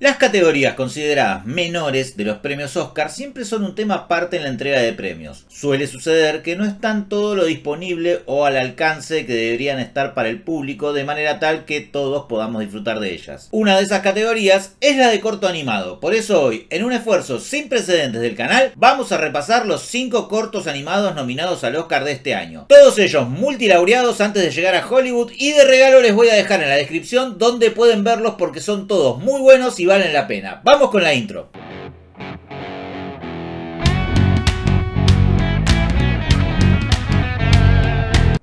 Las categorías consideradas menores de los premios Oscar siempre son un tema aparte en la entrega de premios. Suele suceder que no están todo lo disponible o al alcance que deberían estar para el público de manera tal que todos podamos disfrutar de ellas. Una de esas categorías es la de corto animado, por eso hoy, en un esfuerzo sin precedentes del canal, vamos a repasar los 5 cortos animados nominados al Oscar de este año. Todos ellos multilaureados antes de llegar a Hollywood y de regalo les voy a dejar en la descripción donde pueden verlos porque son todos muy buenos y valen la pena. Vamos con la intro.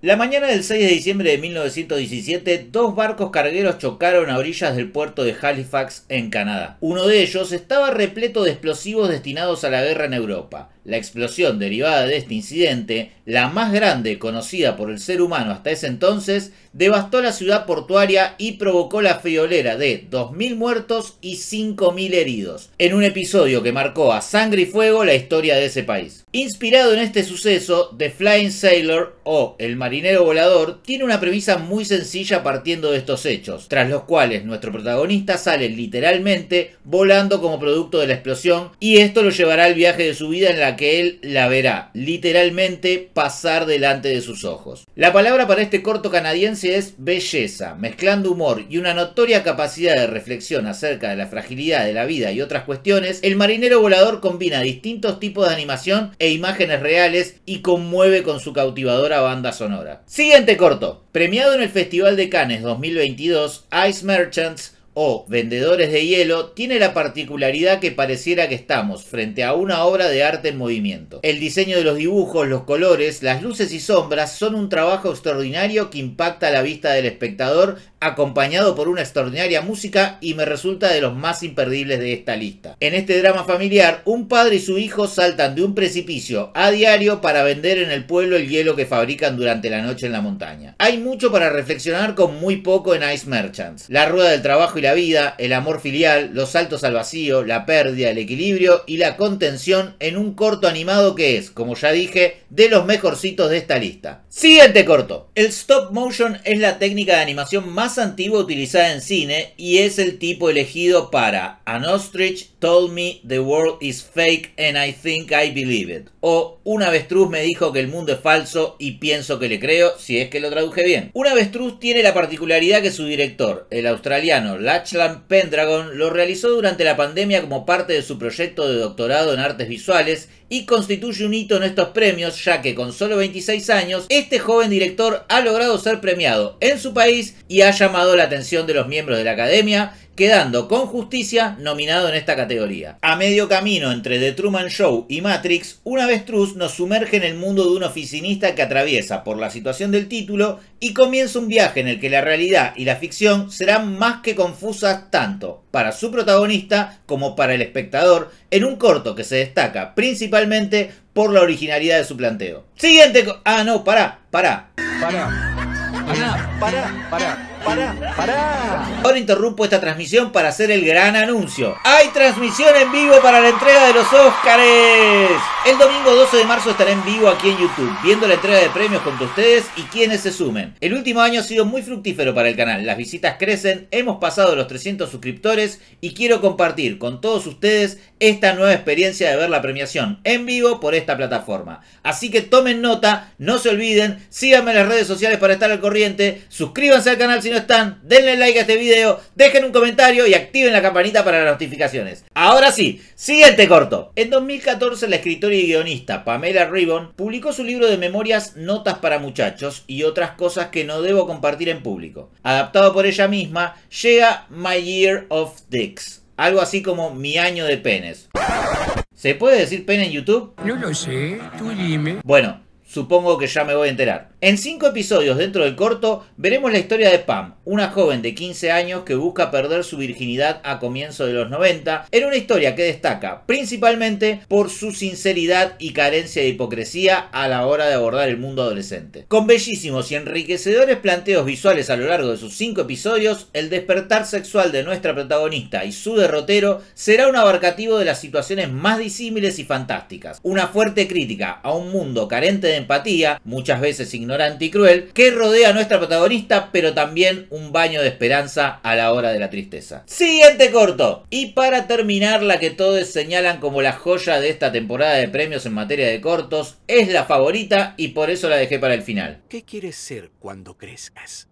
La mañana del 6 de diciembre de 1917, dos barcos cargueros chocaron a orillas del puerto de Halifax, en Canadá. Uno de ellos estaba repleto de explosivos destinados a la guerra en Europa. La explosión derivada de este incidente, la más grande conocida por el ser humano hasta ese entonces, devastó la ciudad portuaria y provocó la friolera de 2.000 muertos y 5.000 heridos, en un episodio que marcó a sangre y fuego la historia de ese país. Inspirado en este suceso, The Flying Sailor o El Marinero Volador tiene una premisa muy sencilla partiendo de estos hechos, tras los cuales nuestro protagonista sale literalmente volando como producto de la explosión y esto lo llevará al viaje de su vida en la que él la verá literalmente pasar delante de sus ojos. La palabra para este corto canadiense es belleza, mezclando humor y una notoria capacidad de reflexión acerca de la fragilidad de la vida y otras cuestiones, el marinero volador combina distintos tipos de animación e imágenes reales y conmueve con su cautivadora banda sonora. Siguiente corto. Premiado en el Festival de Cannes 2022, Ice Merchants o vendedores de hielo tiene la particularidad que pareciera que estamos frente a una obra de arte en movimiento. El diseño de los dibujos, los colores, las luces y sombras son un trabajo extraordinario que impacta la vista del espectador acompañado por una extraordinaria música y me resulta de los más imperdibles de esta lista. En este drama familiar, un padre y su hijo saltan de un precipicio a diario para vender en el pueblo el hielo que fabrican durante la noche en la montaña. Hay mucho para reflexionar con muy poco en Ice Merchants. La rueda del trabajo y la vida, el amor filial, los saltos al vacío, la pérdida, el equilibrio y la contención en un corto animado que es, como ya dije, de los mejorcitos de esta lista. Siguiente corto. El stop motion es la técnica de animación más antigua utilizada en cine y es el tipo elegido para An ostrich told me the world is fake and I think I believe it. O un avestruz me dijo que el mundo es falso y pienso que le creo si es que lo traduje bien. Un avestruz tiene la particularidad que su director, el australiano Lachlan Pendragon, lo realizó durante la pandemia como parte de su proyecto de doctorado en artes visuales y constituye un hito en estos premios ya que con solo 26 años este joven director ha logrado ser premiado en su país y ha llamado la atención de los miembros de la academia quedando con justicia nominado en esta categoría. A medio camino entre The Truman Show y Matrix, una avestruz nos sumerge en el mundo de un oficinista que atraviesa por la situación del título y comienza un viaje en el que la realidad y la ficción serán más que confusas tanto para su protagonista como para el espectador en un corto que se destaca principalmente por la originalidad de su planteo. Siguiente... Ah, no, pará, pará. Pará. Pará, pará, pará. Para, para. Ahora interrumpo esta transmisión para hacer el gran anuncio. Hay transmisión en vivo para la entrega de los Óscares. El domingo 12 de marzo estaré en vivo aquí en YouTube, viendo la entrega de premios junto a ustedes y quienes se sumen. El último año ha sido muy fructífero para el canal, las visitas crecen, hemos pasado los 300 suscriptores y quiero compartir con todos ustedes esta nueva experiencia de ver la premiación en vivo por esta plataforma. Así que tomen nota, no se olviden, síganme en las redes sociales para estar al corriente, suscríbanse al canal si no están, denle like a este video, dejen un comentario y activen la campanita para las notificaciones. Ahora sí, siguiente corto. En 2014 la escritora y guionista Pamela Ribbon publicó su libro de memorias Notas para muchachos y otras cosas que no debo compartir en público. Adaptado por ella misma, llega My Year of Dicks algo así como mi año de penes. ¿Se puede decir pene en YouTube? No lo sé, tú dime. Bueno, supongo que ya me voy a enterar. En cinco episodios dentro del corto veremos la historia de Pam, una joven de 15 años que busca perder su virginidad a comienzos de los 90, en una historia que destaca principalmente por su sinceridad y carencia de hipocresía a la hora de abordar el mundo adolescente. Con bellísimos y enriquecedores planteos visuales a lo largo de sus cinco episodios, el despertar sexual de nuestra protagonista y su derrotero será un abarcativo de las situaciones más disímiles y fantásticas, una fuerte crítica a un mundo carente de empatía, muchas veces ignorante y cruel, que rodea a nuestra protagonista, pero también un baño de esperanza a la hora de la tristeza. Siguiente corto. Y para terminar, la que todos señalan como la joya de esta temporada de premios en materia de cortos, es la favorita y por eso la dejé para el final. ¿Qué quieres ser cuando crezcas?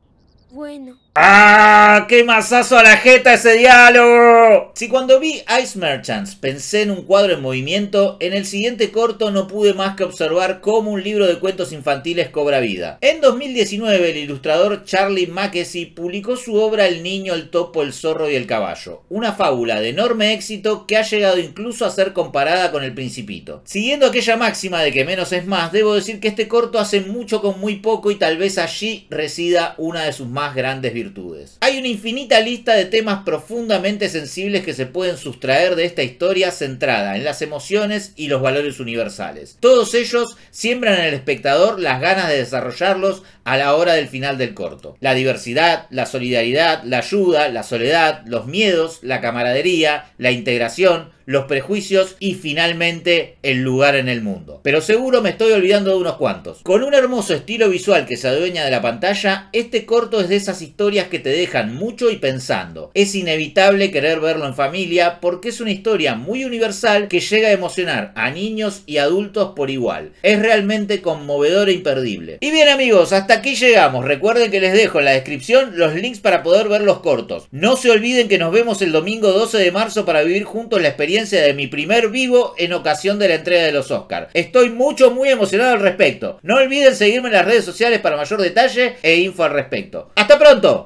Bueno. ¡Ah! ¡Qué masazo a la jeta ese diálogo! Si cuando vi Ice Merchants pensé en un cuadro en movimiento, en el siguiente corto no pude más que observar cómo un libro de cuentos infantiles cobra vida. En 2019 el ilustrador Charlie Mackesy publicó su obra El niño, el topo, el zorro y el caballo. Una fábula de enorme éxito que ha llegado incluso a ser comparada con El Principito. Siguiendo aquella máxima de que menos es más, debo decir que este corto hace mucho con muy poco y tal vez allí resida una de sus grandes virtudes. Hay una infinita lista de temas profundamente sensibles que se pueden sustraer de esta historia centrada en las emociones y los valores universales. Todos ellos siembran en el espectador las ganas de desarrollarlos a la hora del final del corto. La diversidad, la solidaridad, la ayuda, la soledad, los miedos, la camaradería, la integración, los prejuicios y finalmente el lugar en el mundo. Pero seguro me estoy olvidando de unos cuantos. Con un hermoso estilo visual que se adueña de la pantalla, este corto es esas historias que te dejan mucho y pensando. Es inevitable querer verlo en familia porque es una historia muy universal que llega a emocionar a niños y adultos por igual. Es realmente conmovedor e imperdible. Y bien amigos, hasta aquí llegamos. Recuerden que les dejo en la descripción los links para poder ver los cortos. No se olviden que nos vemos el domingo 12 de marzo para vivir juntos la experiencia de mi primer vivo en ocasión de la entrega de los Oscars. Estoy mucho, muy emocionado al respecto. No olviden seguirme en las redes sociales para mayor detalle e info al respecto. ¡Hasta pronto!